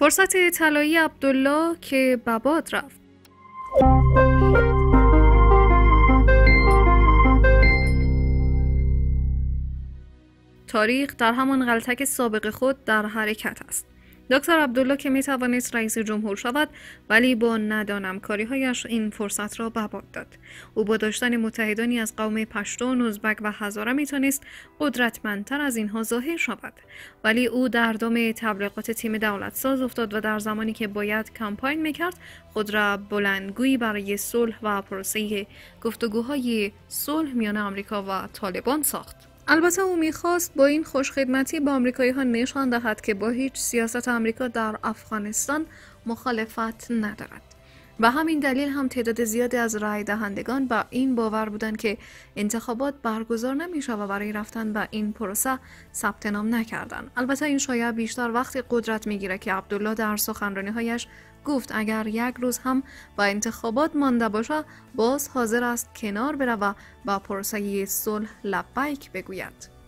فرصت طلایی عبدالله که بباد رفت. تاریخ در همان غلطک سابق خود در حرکت است. دکتر عبدالله که می توانست رئیس جمهور شود ولی با ندانمکاری هایش این فرصت را بباد داد. او با داشتن متحدانی از قوم پشتون، ازبک و هزاره می توانست قدرتمندتر از اینها ظاهر شود. ولی او در دام تبلیغات تیم دولت ساز افتاد و در زمانی که باید کمپاین می‌کرد خود را بلندگویی برای صلح و پروسه گفتگوهای صلح میان آمریکا و طالبان ساخت. البته او می‌خواست با این خوشخدمتی به آمریکایی ها نشان دهد که با هیچ سیاست آمریکا در افغانستان مخالفت ندارد. و همین دلیل هم تعداد زیادی از رای دهندگان با این باور بودند که انتخابات برگزار نمیشه و برای رفتن به این پروسه ثبت نام نکردند. البته این شایعه بیشتر وقتی قدرت می‌گیره که عبدالله در سخنرانی هایش گفت اگر یک روز هم با انتخابات مانده باشه باز حاضر است کنار بره و با پروسه صلح لبیک بگوید.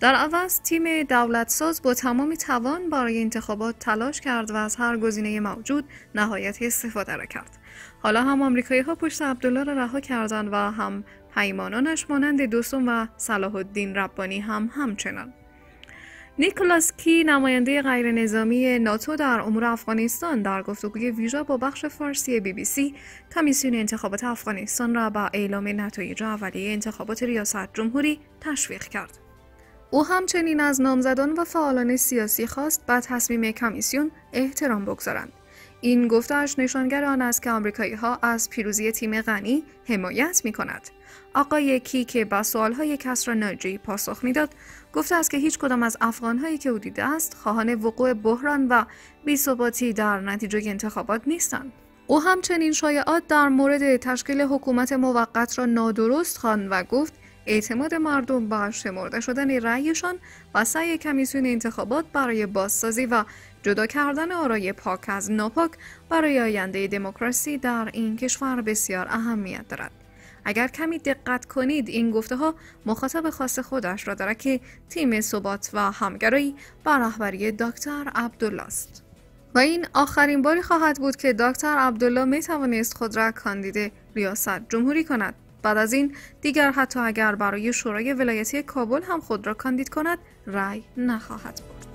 در عوض تیم دولت ساز با تمام توان برای انتخابات تلاش کرد و از هر گزینه موجود نهایت استفاده را کرد. حالا هم آمریکایی ها پشت عبدالله را رها کردند و هم پیمانانش مانند دوستم و صلاح الدین ربانی هم همچنان. نیکلاس کی نماینده غیر نظامی ناتو در امور افغانستان در گفتگوی ویژه با بخش فارسی بی بی سی کمیسیون انتخابات افغانستان را با اعلام نتایج اولیه انتخابات ریاست جمهوری تشویق کرد. او همچنین از نامزدان و فعالان سیاسی خواست به تصمیم کمیسیون احترام بگذارند. این گفتهش نشانگر آن است که آمریکایی ها از پیروزی تیم غنی حمایت می کند. آقای کی که با سوالهای کسرا ناجی پاسخ می‌داد گفته است که هیچ کدام از افغانهایی که او دیده است خواهان وقوع بحران و بیثباتی در نتیجه انتخابات نیستند او همچنین شایعات در مورد تشکیل حکومت موقت را نادرست خواند و گفت اعتماد مردم به شمرده شدن رأیشان و سعی کمیسیون انتخابات برای بازسازی و جدا کردن آرای پاک از ناپاک برای آینده دموکراسی در این کشور بسیار اهمیت دارد. اگر کمی دقت کنید این گفته ها مخاطب خاص خودش را دارد که تیم ثبات و همگرایی بر رهبری دکتر عبدالله است. و این آخرین باری خواهد بود که دکتر عبدالله می توانست خود را کاندید ریاست جمهوری کند بعد از این دیگر حتی اگر برای شورای ولایتی کابل هم خود را کاندید کند رأی نخواهد برد